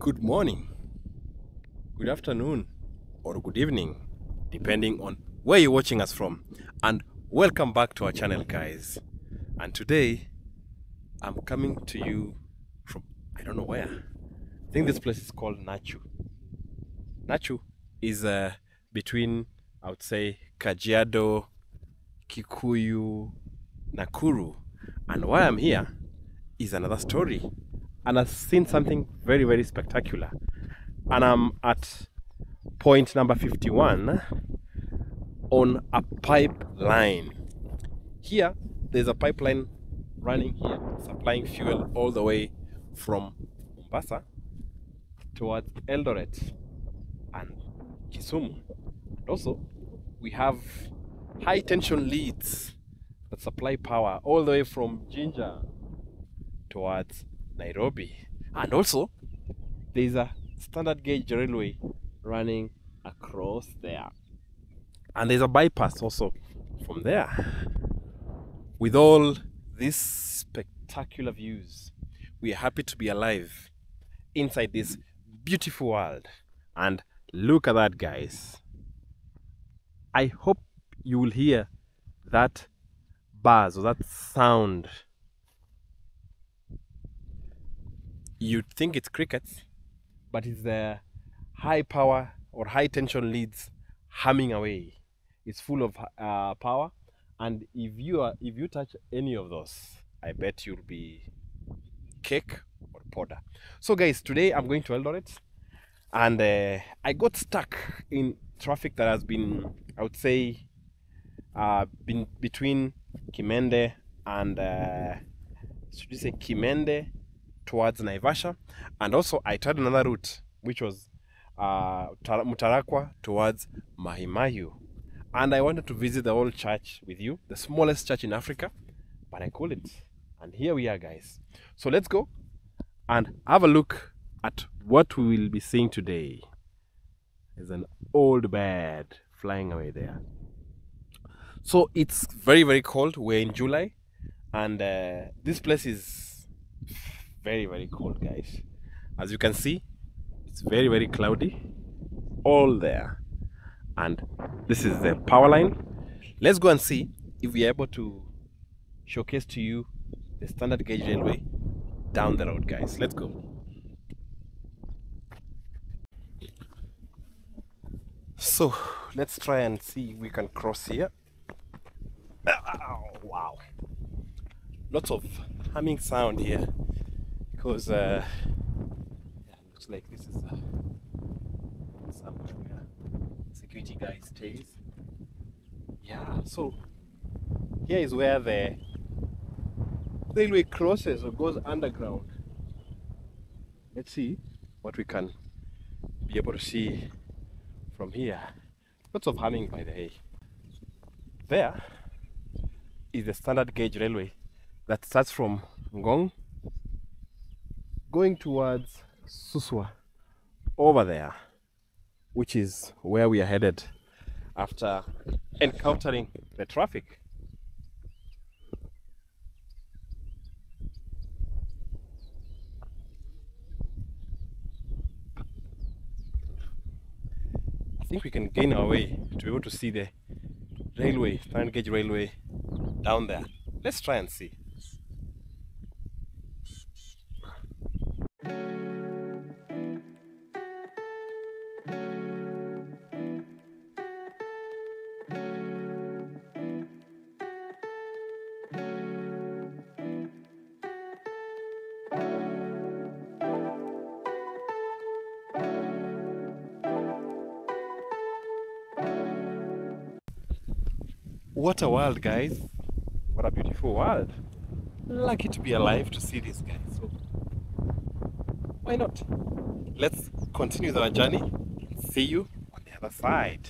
Good morning, good afternoon, or good evening, depending on where you're watching us from. And welcome back to our channel, guys. And today, I'm coming to you from I don't know where. I think this place is called Nachu. Nachu is uh, between, I would say, Kajiado, Kikuyu, Nakuru. And why I'm here is another story. And I've seen something very, very spectacular. And I'm at point number 51 on a pipeline. Here, there's a pipeline running here, supplying fuel all the way from Mombasa towards Eldoret and Kisumu. And also, we have high tension leads that supply power all the way from Jinja towards Nairobi. And also, there's a standard gauge railway running across there. And there's a bypass also from there. With all these spectacular views, we are happy to be alive inside this beautiful world. And look at that, guys. I hope you will hear that buzz or that sound. You'd think it's crickets, but it's the high power or high tension leads humming away. It's full of uh, power, and if you are if you touch any of those, I bet you'll be cake or powder. So, guys, today I'm going to Eldoret, and uh, I got stuck in traffic that has been, I would say, uh, been between Kimende and uh, should you say Kimende towards Naivasha, and also I tried another route which was uh, Mutarakwa towards Mai Mahiu, and I wanted to visit the old church with you, the smallest church in Africa, but I couldn't. And here we are, guys. So let's go and have a look at what we will be seeing today. There's an old bird flying away there. So it's very, very cold. We're in July, and uh, this place is very, very cold, guys. As you can see, it's very, very cloudy all there. And this is the power line. Let's go and see if we're able to showcase to you the standard gauge railway down the road, guys. Let's go. So let's try and see if we can cross here. Oh, wow. Lots of humming sound here because uh, yeah, looks like this is uh, somewhere where security guy stays. Yeah, so here is where the railway crosses or goes underground. Let's see what we can be able to see from here. Lots of humming by the way. There is the standard gauge railway that starts from Ngong going towards Suswa over there, which is where we are headed after encountering the traffic. I think we can gain our way to be able to see the railway, standard gauge railway down there. Let's try and see. World, guys. What a beautiful world. Lucky to be alive to see this, guys. So, why not? Let's continue our journey. See you on the other side.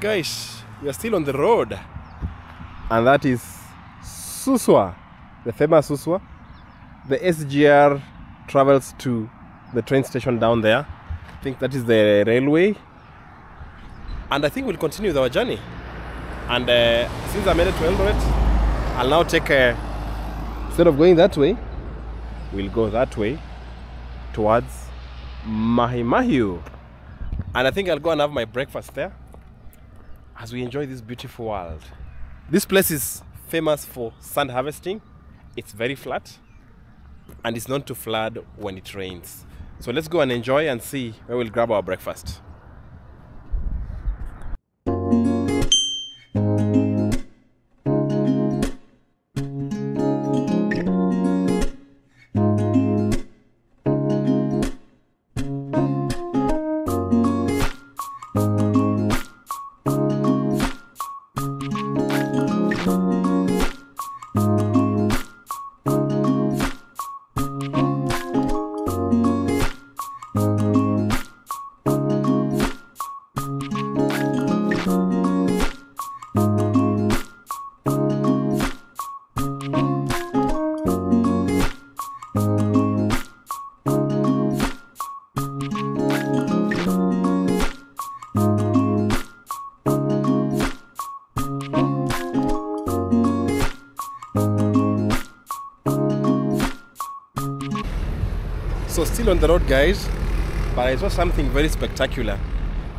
Guys, we are still on the road, and that is Suswa, the famous Suswa. The SGR travels to the train station down there. I think that is the railway, and I think we'll continue with our journey. And uh, since I made it to Eldoret, I'll now take a instead of going that way, we'll go that way towards Mai Mahiu. And I think I'll go and have my breakfast there as we enjoy this beautiful world. This place is famous for sand harvesting. It's very flat and it's known to flood when it rains. So let's go and enjoy and see where we'll grab our breakfast. On the road guys, but I saw something very spectacular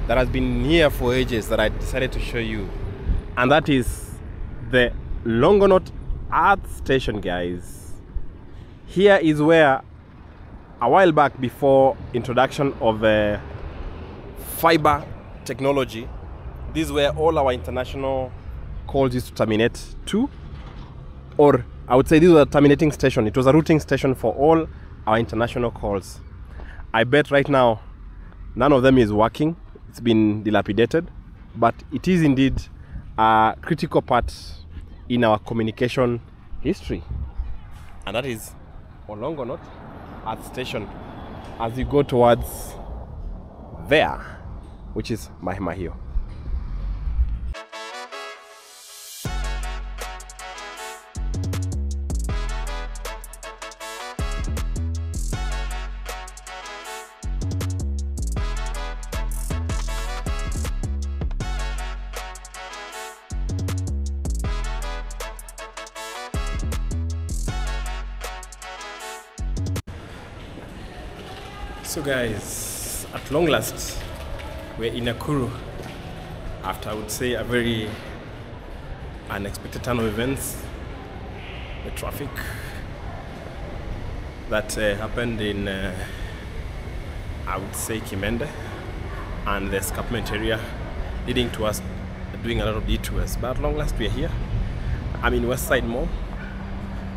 that has been here for ages that I decided to show you. And that is the Longonot Earth Station guys. Here is where a while back before introduction of uh, fiber technology, this is where all our international calls used to terminate to or I would say this was a terminating station. It was a routing station for all our international calls. I bet right now none of them is working. It's been dilapidated, but it is indeed a critical part in our communication history. And that is Olongo not at station as you go towards there, which is Mahima Mahimahio. Guys, at long last, we're in Nakuru after I would say a very unexpected turn of events. The traffic that uh, happened in, uh, I would say Kimende and the escarpment area leading to us doing a lot of detours. But at long last we're here. I'm in West Side Mall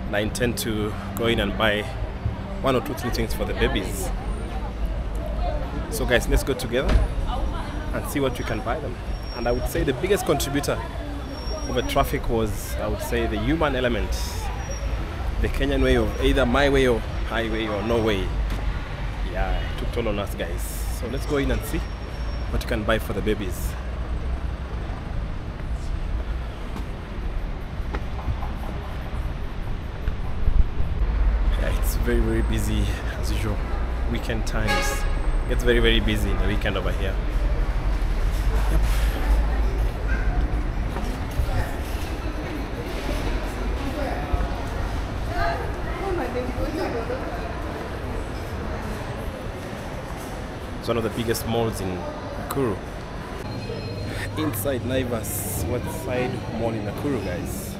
and I intend to go in and buy one or two, three things for the babies. So guys, let's go together and see what we can buy them. And I would say the biggest contributor of the traffic was, I would say, the human element. The Kenyan way of either my way or highway or no way. Yeah, it took toll on us guys. So let's go in and see what you can buy for the babies. Yeah, it's very, very busy as usual. Weekend times gets very very busy in the weekend over here yep. it's one of the biggest malls in Nakuru inside Naivas West Side Mall in Nakuru guys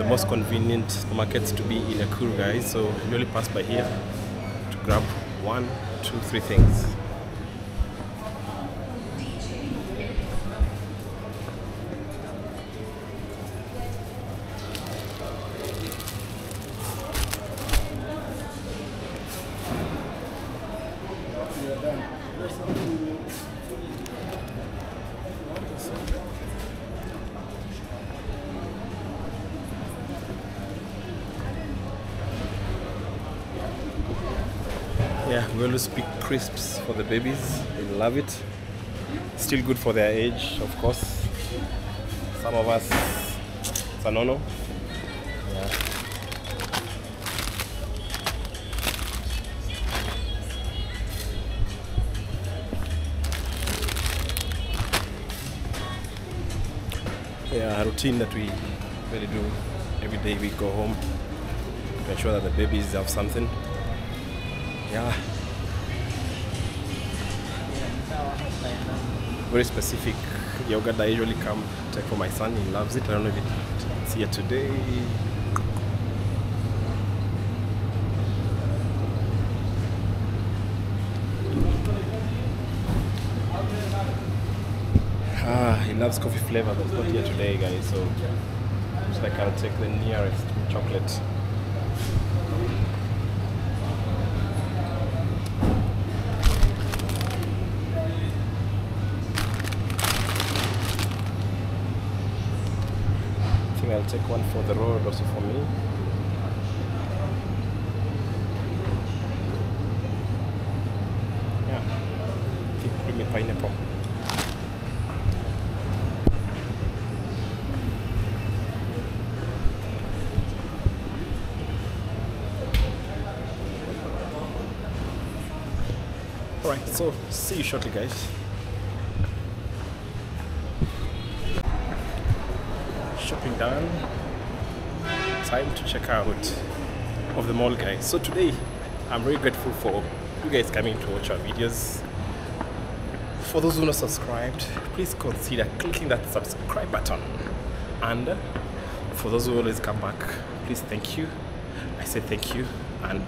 the most convenient markets to be in Nakuru guys so only pass by here to grab one two three things we always pick crisps for the babies. They love it. Still good for their age, of course. Some of us, it's a no-no. Yeah. Yeah, a routine that we really do every day. We go home to ensure that the babies have something. Yeah. Very specific yogurt that I usually come take for my son. He loves it. I don't know if it's here today. Ah, he loves coffee flavor, but it's not here today, guys. So, looks like I'll take the nearest chocolate. I think I'll take one for the road also for me. Yeah, keep creamy pineapple. Alright, so see you shortly, guys. Time to check out of the mall, guys. So today, I'm very grateful for you guys coming to watch our videos. For those who are not subscribed, please consider clicking that subscribe button. And for those who always come back, please thank you. I say thank you, and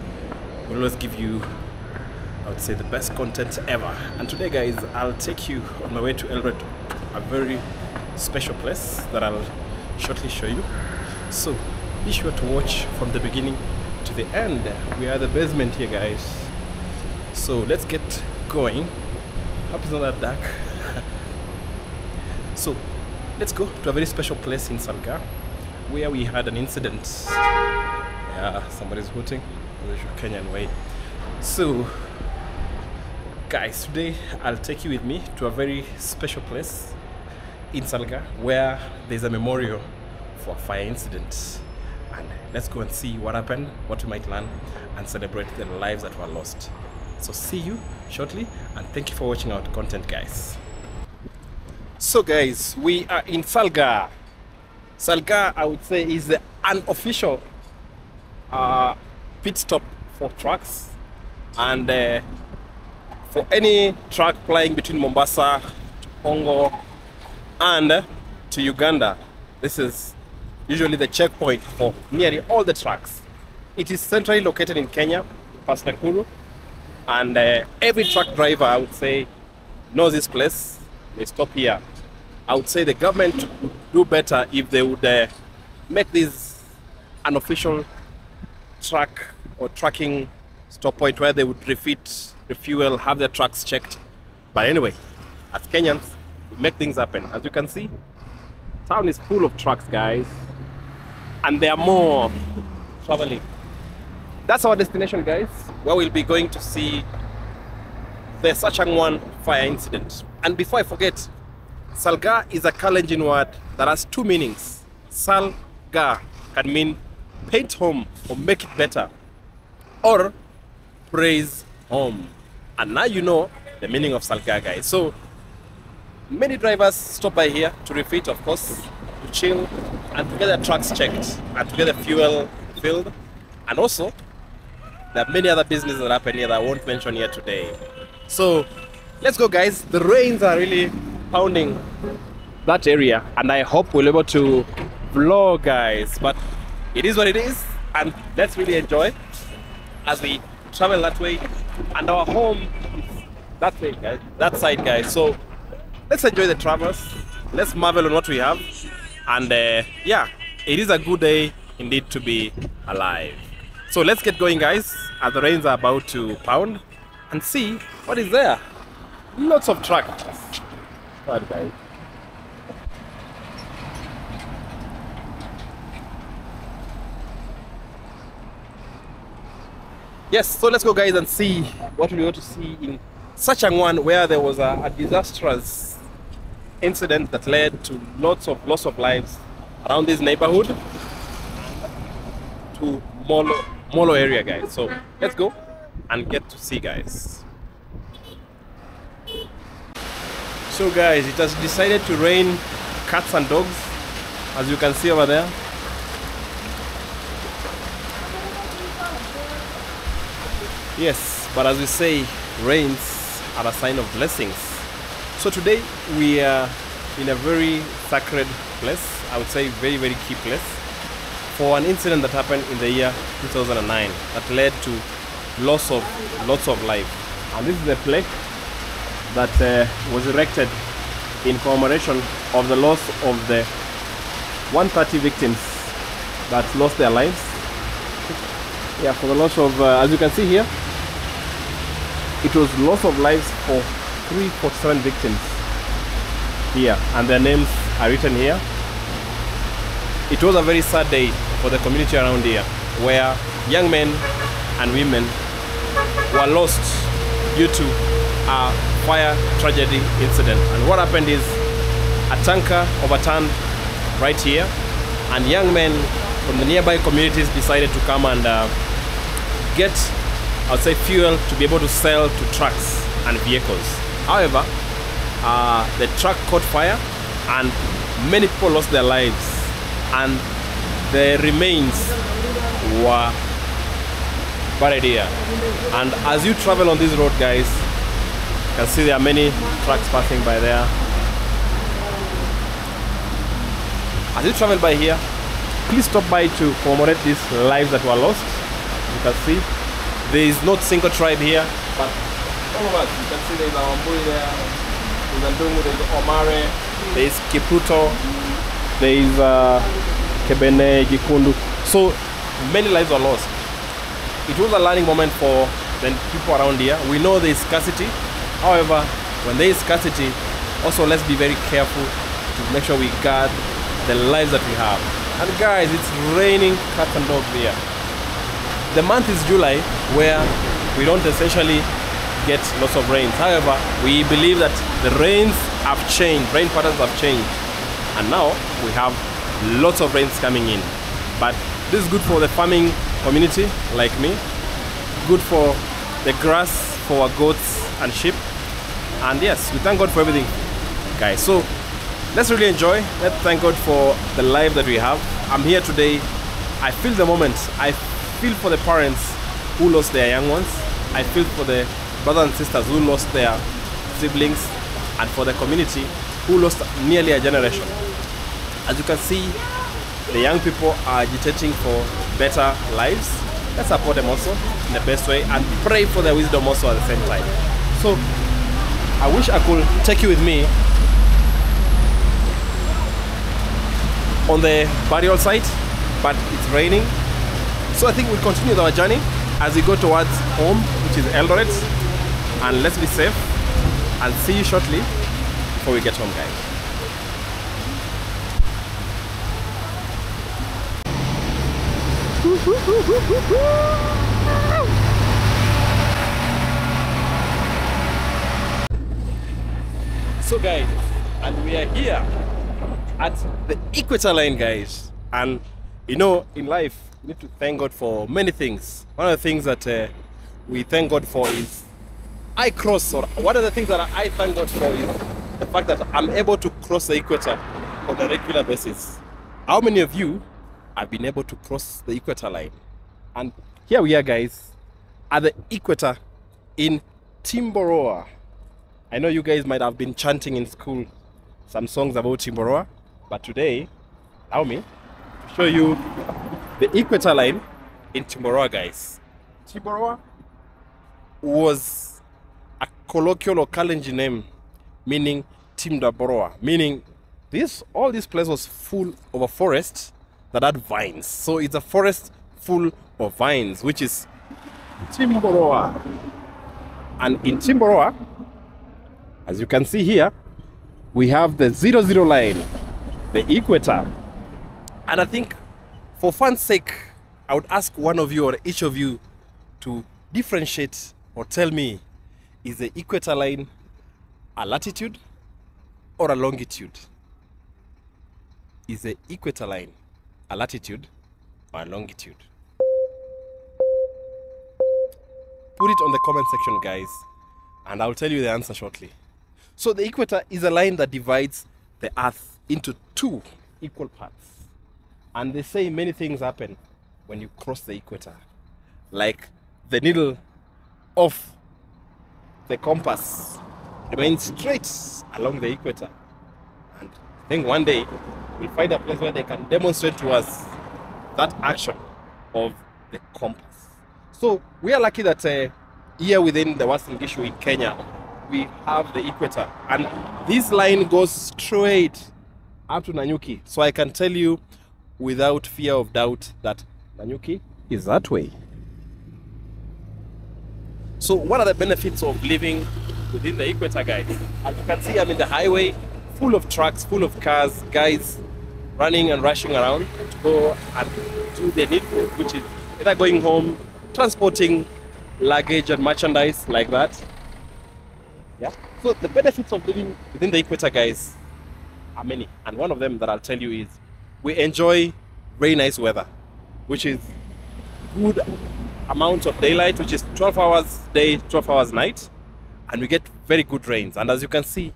we'll always give you I would say the best content ever. And today, guys, I'll take you on my way to Eldoret, a very special place that I'll shortly show you. So be sure to watch from the beginning to the end. We are the basement here, guys. So let's get going. Hope it's not that dark. so let's go to a very special place in Salgaa where we had an incident. Yeah, somebody's hooting. The Kenyan way. So guys today i'll take you with me to a very special place in salgaa where there's a memorial for a fire incident let's go and see what happened what we might learn and celebrate the lives that were lost. So see you shortly and thank you for watching our content guys. So guys we are in salgaa. Salgaa i would say is the unofficial uh, pit stop for trucks. And uh, for any truck flying between Mombasa Congo and to Uganda. This is usually the checkpoint for nearly all the trucks. It is centrally located in Kenya, past Nakuru, and uh, every truck driver, I would say, knows this place. They stop here. I would say the government would do better if they would uh, make this an official truck or tracking stop point where they would refit refuel, have their trucks checked. But anyway, as Kenyans, we make things happen. As you can see, town is full of trucks, guys. And there are more traveling. That's our destination, guys, where we'll be going to see the Sachangwan fire incident. And before I forget, Salgaa is a Kalenjin word that has two meanings. Salgaa can mean paint home or make it better, or praise home. And now you know the meaning of Salgaa, guys. So many drivers stop by here to refit, of course, to chill and to get their trucks checked and to get the fuel filled. And also, there are many other businesses that happen here that I won't mention here today. So let's go, guys. The rains are really pounding that area, and I hope we'll be able to vlog, guys. But it is what it is, and let's really enjoy as we travel that way. And our home is that way, guys. That side, guys. So let's enjoy the travels. Let's marvel on what we have. And uh, yeah, it is a good day indeed to be alive. So let's get going, guys, as the rains are about to pound and see what is there. Lots of trucks. Right, guys. Yes, so let's go, guys, and see what we want to see in Sachangwan, where there was a, a disastrous incident that led to lots of loss of lives around this neighborhood to Molo, Molo area, guys. So let's go and get to see, guys. So, guys, it has decided to rain cats and dogs, as you can see over there. Yes, but as we say, rains are a sign of blessings. So today we are in a very sacred place, I would say very, very key place, for an incident that happened in the year 2009 that led to loss of lots of life. And this is a plaque that uh, was erected in commemoration of the loss of the 130 victims that lost their lives. Yeah, for the loss of, uh, as you can see here, it was loss of lives for 347 victims here, and their names are written here. It was a very sad day for the community around here, where young men and women were lost due to a fire tragedy incident. And what happened is a tanker overturned right here, and young men from the nearby communities decided to come and uh, get, I would say, fuel to be able to sell to trucks and vehicles. However, uh, the truck caught fire and many people lost their lives, and the remains were buried here. And as you travel on this road, guys, you can see there are many trucks passing by there. As you travel by here, please stop by to commemorate these lives that were lost. You can see there is not single tribe here, but all of us. You can see there is Awamburi there, there's Andungu, there is Omare, there is Kipruto, there is uh, Kebene, Gikundu. So many lives were lost. It was a learning moment for the people around here. We know there is scarcity. However, when there is scarcity, also let's be very careful to make sure we guard the lives that we have. And guys, it's raining cats and dogs here. The month is July, where we don't essentially get lots of rains. However, we believe that the rains have changed, rain patterns have changed. And now we have lots of rains coming in. But this is good for the farming community like me, good for the grass for our goats and sheep. And yes, we thank God for everything, guys. So let's really enjoy. Let's thank God for the life that we have. I'm here today. I feel the moment. I feel for the parents who lost their young ones. I feel for the brothers and sisters who lost their siblings and for the community who lost nearly a generation. As you can see, the young people are agitating for better lives. Let's support them also in the best way and pray for their wisdom also at the same time. So I wish I could take you with me on the burial site, but it's raining. So I think we'll continue our journey as we go towards home, which is Eldoret. And let's be safe and see you shortly before we get home, guys. So guys, and we are here at the equator line, guys. And you know, in life, we need to thank God for many things. One of the things that uh, we thank God for is I cross, or one of the things that I thank God for is the fact that I'm able to cross the equator on a regular basis. How many of you have been able to cross the equator line? And here we are, guys, at the equator in Timboroa. I know you guys might have been chanting in school some songs about Timboroa, but today, allow me to show you the equator line in Timboroa, guys. Timboroa was colloquial or Kalenjin name meaning Timdaboroa, meaning this all this place was full of a forest that had vines. So it's a forest full of vines, which is Timboroa. And in Timboroa, as you can see here, we have the zero zero line, the equator. And I think for fun's sake, I would ask one of you or each of you to differentiate or tell me is the equator line a latitude or a longitude? Is the equator line a latitude or a longitude? Put it on the comment section, guys, and I'll tell you the answer shortly. So, the equator is a line that divides the earth into two equal parts. And they say many things happen when you cross the equator, like the needle of the compass remains straight along the equator. And I think one day we'll find a place where they can demonstrate to us that action of the compass. So we are lucky that uh, here within the Uasin Gishu in Kenya, we have the equator. And this line goes straight up to Nanyuki. So I can tell you without fear of doubt that Nanyuki is that way. So what are the benefits of living within the equator, guys? As you can see, I'm in the highway, full of trucks, full of cars, guys running and rushing around to go and do the needful, which is either going home, transporting luggage and merchandise like that. Yeah. So the benefits of living within the equator, guys, are many. And one of them that I'll tell you is we enjoy very nice weather, which is good amount of daylight, which is 12 hours day, 12 hours night, and we get very good rains. And as you can see,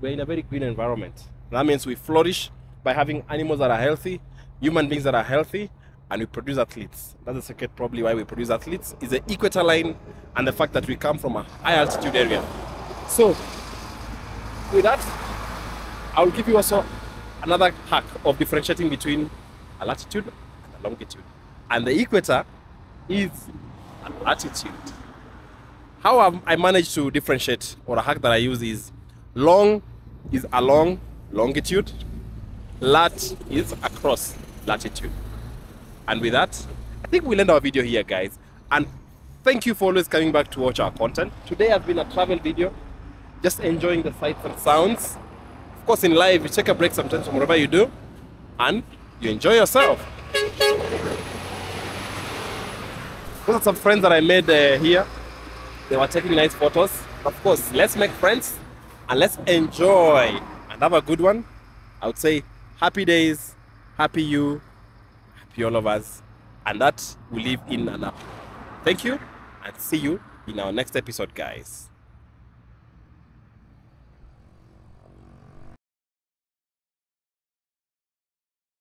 we're in a very green environment. That means we flourish by having animals that are healthy, human beings that are healthy, and we produce athletes. That's the second probably why we produce athletes is the equator line and the fact that we come from a high altitude area. So with that, I will give you also another hack of differentiating between a latitude and a longitude. And the equator is an attitude. How I managed to differentiate or a hack that I use is long is along longitude, lat is across latitude. And with that, I think we'll end our video here, guys. And thank you for always coming back to watch our content. Today has been a travel video, just enjoying the sights and sounds. Of course, in life, you take a break sometimes from whatever you do, and you enjoy yourself. Those are some friends that I made uh, here. They were taking nice photos. Of course, let's make friends and let's enjoy and have a good one. I would say happy days, happy you, happy all of us, and that we live in and up. Thank you and see you in our next episode, guys.